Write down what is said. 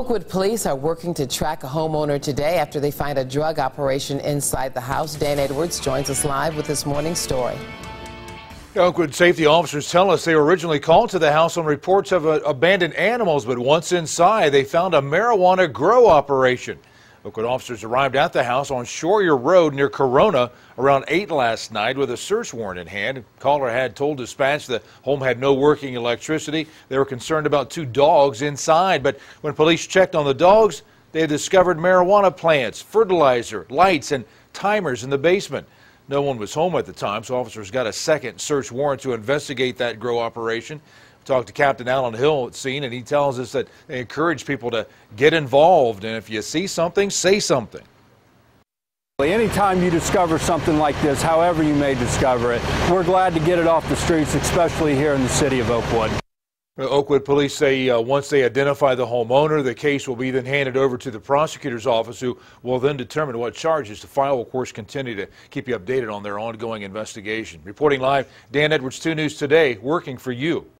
Oakwood police are working to track a homeowner today after they find a drug operation inside the house. Dan Edwards joins us live with this morning's story. Oakwood safety officers tell us they were originally called to the house on reports of uh, abandoned animals, but once inside, they found a marijuana grow operation. Oakwood officers arrived at the house on Shroyer Road near Corona around 8 last night with a search warrant in hand. Caller had told dispatch the home had no working electricity. They were concerned about two dogs inside, but when police checked on the dogs, they discovered marijuana plants, fertilizer, lights, and timers in the basement. No one was home at the time, so officers got a second search warrant to investigate that grow operation. Talked to Captain Alan Hill at scene, and he tells us that they encourage people to get involved, and if you see something, say something. Anytime you discover something like this, however you may discover it, we're glad to get it off the streets, especially here in the city of Oakwood. Oakwood police say uh, once they identify the homeowner, the case will be then handed over to the prosecutor's office, who will then determine what charges to file. Will, of course, continue to keep you updated on their ongoing investigation. Reporting live, Dan Edwards, 2 News Today, working for you.